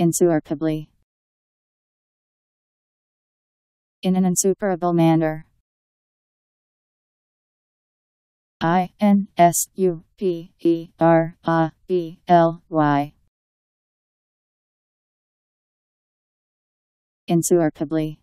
Insuperably. In an insuperable manner. I N S U P E R A B L Y. Insuperably.